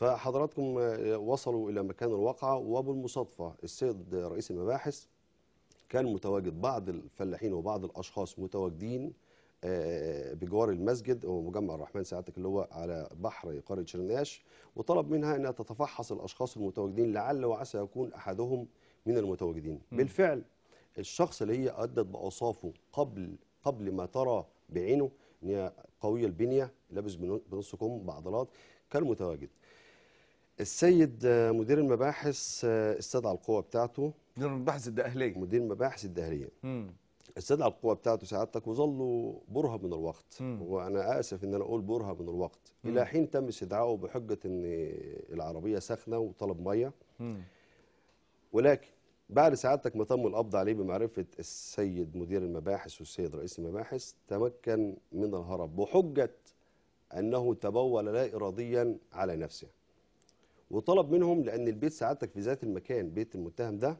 فحضراتكم آه، وصلوا إلى مكان الواقعه وبالمصادفه السيد رئيس المباحث كان متواجد بعض الفلاحين وبعض الأشخاص متواجدين آه، بجوار المسجد. هو مجمع الرحمن ساعتك اللي هو على بحر قرية شرناش وطلب منها إنها تتفحص الأشخاص المتواجدين لعل وعسى يكون أحدهم من المتواجدين. بالفعل الشخص اللي هي أدت بأوصافه قبل قبل ما ترى بعينه إن هي قوية البنية لابس بنص كم بعضلات كان متواجد. السيد آه، مدير المباحث آه، استدعى القوة بتاعته. دي البحث الدقهليه مدير المباحث الداخليه مم. استدعى القوة بتاعته سعادتك وظلوا برهة من الوقت. مم. وأنا آسف إن أنا أقول برهة من الوقت. إلى حين تم استدعائه بحجة إن العربية ساخنة وطلب مية. مم. ولكن بعد سعادتك ما تم القبض عليه بمعرفة السيد مدير المباحث والسيد رئيس المباحث تمكن من الهرب بحجة أنه تبول لا إراديا على نفسه. وطلب منهم لأن البيت سعادتك في ذات المكان بيت المتهم ده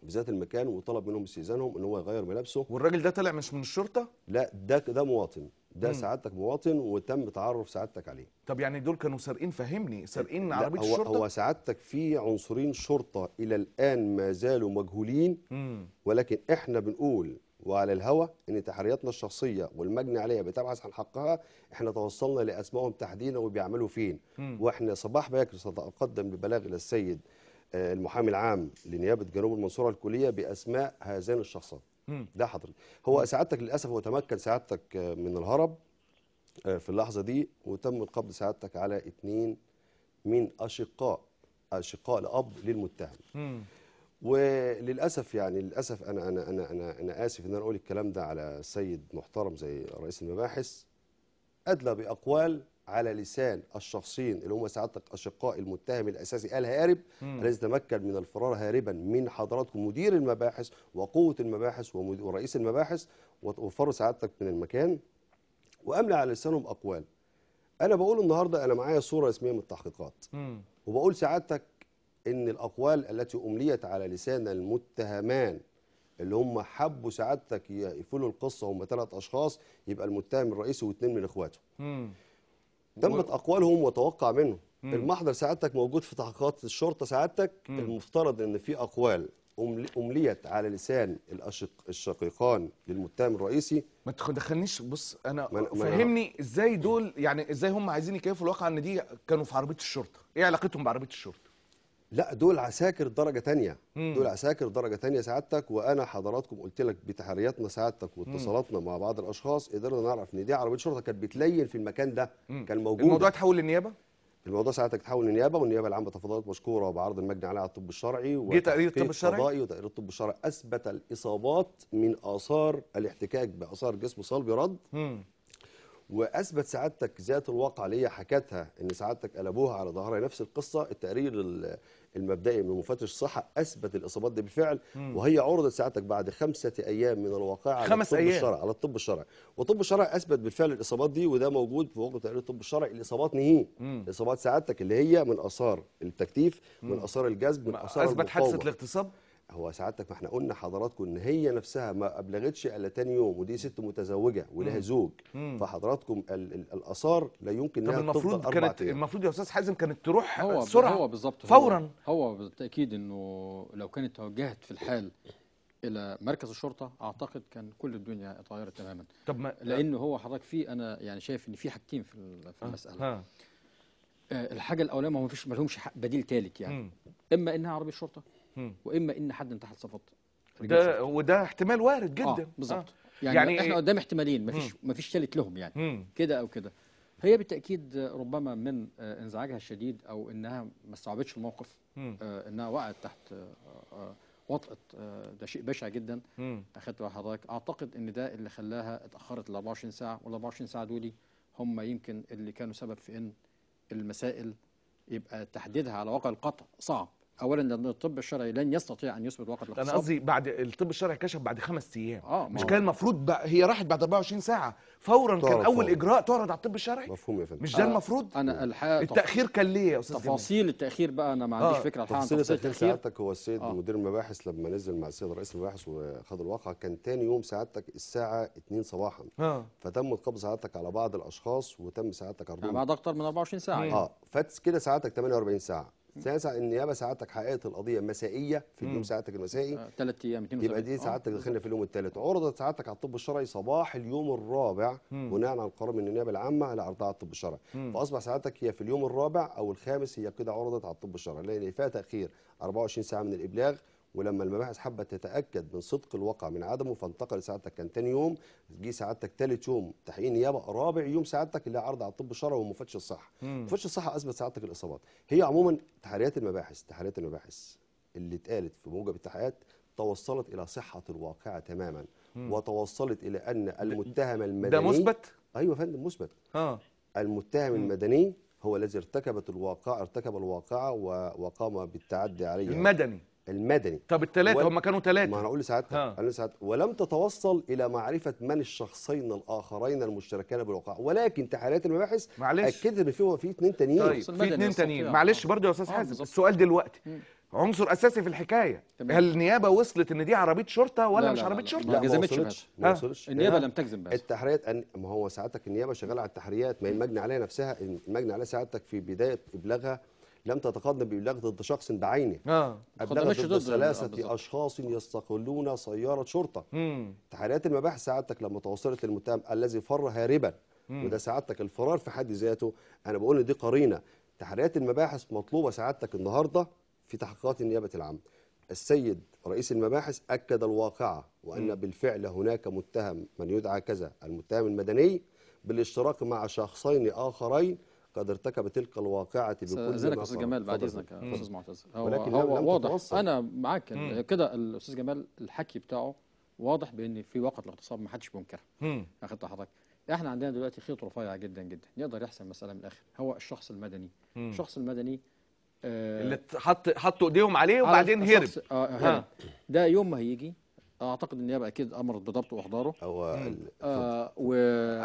في ذات المكان وطلب منهم استئذانهم إن هو يغير ملابسه. والراجل ده طلع مش من الشرطة؟ لا ده ده مواطن. ده مم. سعادتك مواطن وتم تعرف سعادتك عليه طب يعني دول كانوا سارقين فهمني سارقين عربية هو الشرطة هو سعادتك في عنصرين شرطة إلى الآن ما زالوا مجهولين مم. ولكن إحنا بنقول وعلى الهوى إن تحرياتنا الشخصية والمجني عليها بتبحث عن حقها إحنا توصلنا لأسمائهم تحديدا وبيعملوا فين مم. وإحنا صباح باكر سنتقدم ببلاغ إلى السيد آه، المحامي العام لنيابة جنوب المنصورة الكلية بأسماء هذين الشخصان مم. ده حضرتك. هو سعادتك للأسف هو تمكن سعادتك آه، من الهرب آه، في اللحظة دي وتم القبض سعادتك على اثنين من أشقاء أشقاء الأب للمتهم. مم. وللأسف يعني للأسف أنا أنا أنا أنا أنا آسف إن أنا أقول الكلام ده على سيد محترم زي رئيس المباحث. أدلى بأقوال على لسان الشخصين اللي هم سعادتك اشقاء المتهم الأساسي الهارب. الذي تمكن من الفرار هاربا من حضراتكم مدير المباحث وقوة المباحث ورئيس المباحث وفر سعادتك من المكان. واملى على لسانهم أقوال. أنا بقول النهارده أنا معايا صورة رسمية من التحقيقات. مم. وبقول سعادتك إن الأقوال التي أمليت على لسان المتهمان اللي هم حبوا سعادتك يقفلوا القصة هم ثلاث أشخاص يبقى المتهم الرئيسي واثنين من إخواته. تمت أقوالهم وتوقع منهم مم. المحضر سعادتك موجود في تحقيقات الشرطة سعادتك. مم. المفترض إن في أقوال أمليت على لسان الأشق الشقيقان للمتهم الرئيسي. ما تدخلنيش بص أنا فهمني إزاي دول يعني إزاي هم عايزين يكيفوا الواقع إن دي كانوا في عربية الشرطة. إيه علاقتهم بعربية الشرطة؟ لا دول عساكر درجة تانية مم. دول عساكر درجة تانية سعادتك وأنا حضراتكم قلت لك بتحرياتنا سعادتك واتصالاتنا مع بعض الأشخاص قدرنا نعرف إن دي عربية شرطة كانت بتلين في المكان ده مم. كان موجود الموضوع اتحول للنيابة الموضوع ساعتك تحول للنيابة والنيابة العامة تفضلت مشكورة بعرض المجني عليها على الطب الشرعي جه تقرير الطب الشرعي؟ وتقرير الطب الشرعي أثبت الإصابات من آثار الاحتكاك بآثار جسم صلب رد مم. وأثبت سعادتك ذات الواقع اللي هي حكتها إن سعادتك قلبوها على ظهرها نفس القصة التقرير ال- المبدئي من مفتش الصحه أثبت الإصابات دي بالفعل وهي عرضت سعادتك بعد خمسة أيام من الواقعه على خمس الطب أيام. الشرعي على الطب الشرعي والطب الشرعي أثبت بالفعل الإصابات دي وده موجود في واقع تقرير الطب الشرعي الإصابات نهي. اصابات سعادتك اللي هي من آثار التكتيف من آثار الجذب من آثار أثبت حادثة. الاغتصاب؟ هو سعادتك ما إحنا قلنا حضراتكم إن هي نفسها ما أبلغتش إلا تاني يوم ودي ست متزوجة ولها زوج. مم. فحضراتكم ال ال الآثار لا يمكن إنها المفروض تفضل أربع كانت أيام. المفروض يا أستاذ حازم كانت تروح هو بسرعة هو بالظبط هو- فورا. هو بالتأكيد إنه لو كانت توجهت في الحال إلى مركز الشرطة أعتقد كان كل الدنيا اتغيرت تماما. طب ما لأنه هو حضرتك في أنا يعني شايف إن في حاجتين في ال- في المسألة. آه، الحاجة الأولانية ما فيش ما لهمش بديل ثالث يعني. مم. إما إنها عربية شرطة. وإما إن حد انتحل صفات ده وده احتمال وارد جدا آه بالظبط آه. يعني, يعني إحنا؟ قدام احتمالين مفيش مفيش ثالث لهم يعني. كده أو كده هي بالتأكيد ربما من آه، إنزعاجها الشديد أو إنها ما استوعبتش الموقف مم. آه، إنها وقعت تحت آه، آه، وطأة آه، ده شيء بشع جدا. اخدت بال حضرتك أعتقد إن ده اللي خلاها اتأخرت ل 24 ساعة وال 24 ساعة دول هم يمكن اللي كانوا سبب في إن المسائل يبقى تحديدها على واقع القطع صعب اولا إن الطب الشرعي لن يستطيع أن يثبت وقت أنا الاغتصاب قصدي بعد الطب الشرعي كشف بعد خمس أيام. آه مش ما كان المفروض بقى هي راحت بعد 24 ساعة. فورا كان أول فورا. إجراء تعرض على الطب الشرعي. مفهوم يا فندم. مش ده آه، المفروض؟ أنا الحقيقة التأخير كان ليه يا أستاذ تفاصيل التأخير بقى أنا ما عنديش آه، فكرة الحقيقة تفاصيل تأخير التأخير. سعادتك هو السيد آه. مدير المباحث لما نزل مع السيد رئيس المباحث وخد الواقع كان تاني يوم سعادتك الساعة 2 صباحا. آه. فتم قبض سعادتك على بعض الأشخاص وتم سعادتك يعني عرضهم بعد أكتر من 24 ساعة. يعني. آه. فات كده سعادتك 48 ساعة. ساعة النيابة سعادتك حققت القضية مسائية في اليوم سعادتك المسائي. آه، ثلاث أيام 72 يبقى دي آه، سعادتك دخلنا في اليوم الثالث عرضت سعادتك على الطب الشرعي صباح اليوم الرابع بناء على قرار من النيابة العامة لعرضها على الطب الشرعي. فأصبح سعادتك هي في اليوم الرابع أو الخامس هي كده عرضت على الطب الشرعي. لأن فيها تاخير 24 ساعة من الإبلاغ. ولما المباحث حبت تتأكد من صدق الواقع من عدمه فانتقل سعادتك كان تاني يوم جه سعادتك ثالث يوم تحقيق نيابة رابع يوم سعادتك اللي عرض على الطب الشرعي ومفتش الصحة. مفتش الصحة أثبت سعادتك الاصابات هي عموما تحريات المباحث تحريات المباحث اللي اتقالت في موجب التحقيقات توصلت إلى صحة الواقعه تماما وتوصلت إلى أن المتهم المدني ده مثبت؟ أيوه يا فندم مثبت. آه. المتهم المدني هو الذي ارتكبت الواقعه ارتكب الواقعة وقام بالتعدي عليها. المدني. المدني طب الثلاثه وال- هم كانوا ما ثلاثة أنا أقول لسعادتك. أنا لسعادتك ولم تتوصل إلى معرفة من الشخصين الآخرين المشتركان بالواقعه ولكن تحريات المباحث معلش. أكدت إن في في اثنين تانيين طيب في اثنين. تانيين معلش برضه يا أستاذ آه، حازم. السؤال دلوقتي مم. عنصر أساسي في الحكاية تمام. هل النيابة وصلت إن دي عربية شرطة ولا لا، مش لا، عربية لا، شرطة ما لا ما جزمتش. ما وصلتش النيابة آه. لم تجزم بهذا التحريات أن ما هو سعادتك النيابة شغالة على التحريات ما هي المجني عليها نفسها المجني عليها سعادتك في بداية إبلاغها لم تتقدم بإبلاغ ضد شخص بعينه. آه أبلغت تقدمش ضد بالظبط. أشخاص يستقلون سيارة شرطة. امم تحريات المباحث سعادتك لما توصلت للمتهم الذي فر هاربا. وده سعادتك الفرار في حد ذاته. أنا بقول إن دي قرينة. تحريات المباحث مطلوبة سعادتك النهارده في تحقيقات النيابة العامة. السيد رئيس المباحث أكد الواقعة وأن بالفعل هناك متهم من يدعى كذا المتهم المدني بالاشتراك مع شخصين آخرين قد ارتكب تلك الواقعة بكل أستاذ صار. جمال بعد يا أستاذ معتز. هو, ولكن هو لم واضح. تتوصل. أنا معاك. كده الأستاذ جمال الحكي بتاعه واضح بإن في وقت الاغتصاب ما حدش بينكرها اخدت حضرتك إحنا عندنا دلوقتي خيط رفيع جدا جدا يقدر يحسم المساله من الآخر. هو الشخص المدني. مم. الشخص المدني آه اللي حط حطوا إيديهم عليه وبعدين هرب. آه هرب. ده يوم ما هيجي أعتقد النيابه أكيد أمرت بضبطه وأحضاره. هو آه و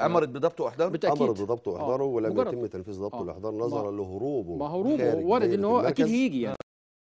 أمرت بضبط واحضار بالتأكيد. أمر بضبطه وأحضاره آه، ولم مجرد. يتم تنفيذ ضبطه آه. والاحضار ما- نظرا لهروبه ما هروبه. وارد إن هو أكيد. هيجي يعني.